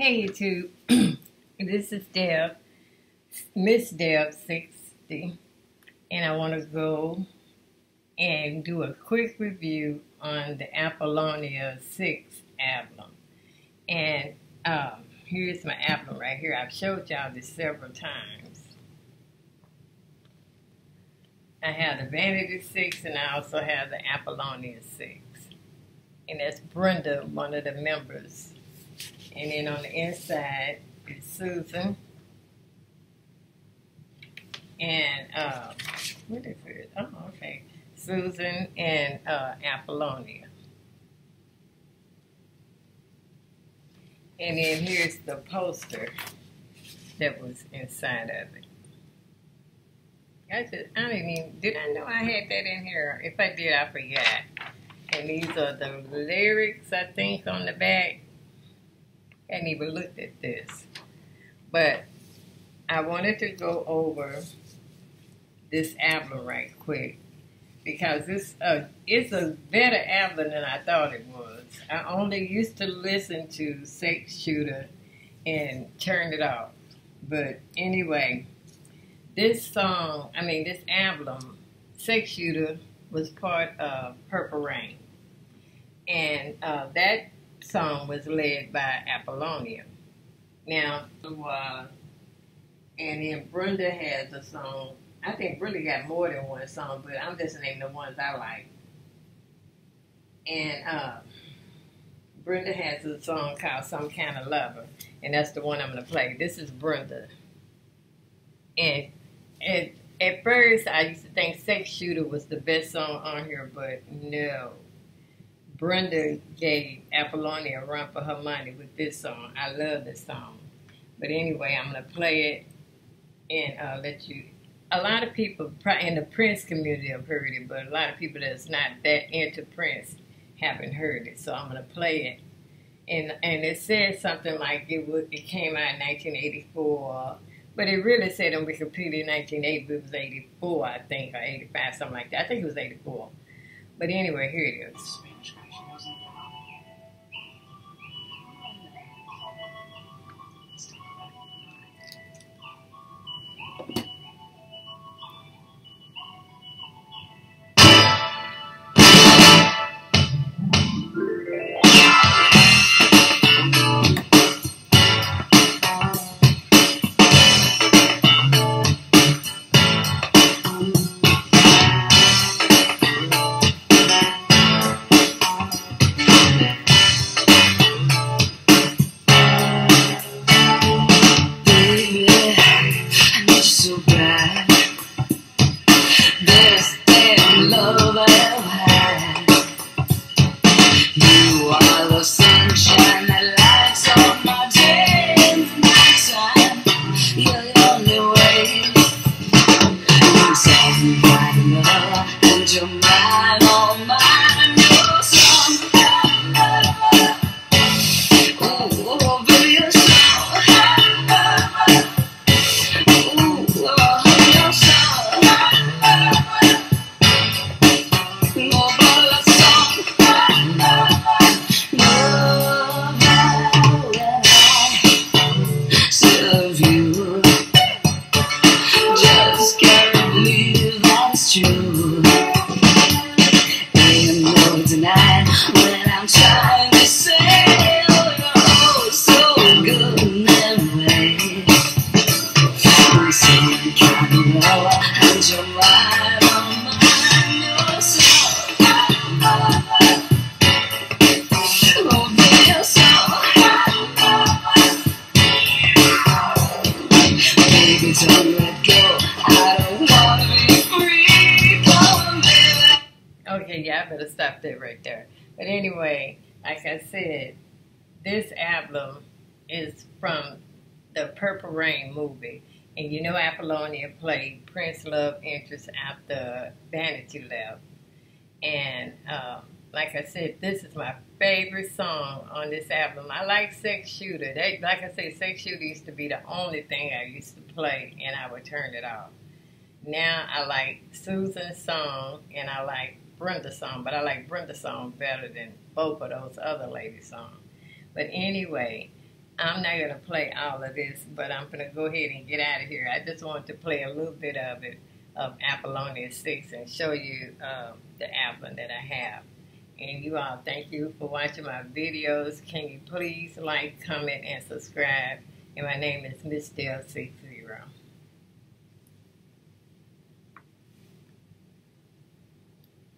Hey YouTube, this is Deb, Miss Deb 60, and I want to go and do a quick review on the Apollonia 6 album. And um, here's my album right here. I've showed y'all this several times. I have the Vanity 6 and I also have the Apollonia 6. And that's Brenda, one of the members and then on the inside is Susan. And, uh, what is it? Oh, okay. Susan and uh, Apollonia. And then here's the poster that was inside of it. I just, I didn't even, did I know I had that in here? If I did, I forgot. And these are the lyrics, I think, on the back hadn't even looked at this. But I wanted to go over this album right quick because this uh, it's a better album than I thought it was. I only used to listen to Sex Shooter and turn it off. But anyway, this song, I mean this album, Sex Shooter, was part of Purple Rain. And uh, that song was led by Apollonia. Now, uh, and then Brenda has a song. I think Brenda got more than one song, but I'm just naming the ones I like. And uh, Brenda has a song called Some Kind of Lover, and that's the one I'm going to play. This is Brenda. And at, at first, I used to think Sex Shooter was the best song on here, but no. Brenda gave Apollonia a run for her money with this song. I love this song. But anyway, I'm going to play it and uh, let you. A lot of people in the Prince community have heard it, but a lot of people that's not that into Prince haven't heard it. So I'm going to play it. And, and it says something like it, was, it came out in 1984, but it really said on Wikipedia 1980, it was 84, I think, or 85, something like that. I think it was 84. But anyway, here it is. Yeah. Okay, yeah, I better stop that right there. But anyway, like I said, this album is from the Purple Rain movie. And you know Apollonia played Prince Love Interest after Vanity left. And um, like I said, this is my favorite song on this album. I like Sex Shooter. They, like I said, Sex Shooter used to be the only thing I used to play, and I would turn it off. Now I like Susan's song, and I like Brenda's song, but I like Brenda's song better than both of those other ladies' songs. But anyway, I'm not gonna play all of this, but I'm gonna go ahead and get out of here. I just want to play a little bit of it of Apollonia 6 and show you um, the album that I have. And you all, thank you for watching my videos. Can you please like, comment, and subscribe? And my name is Miss Deb 60.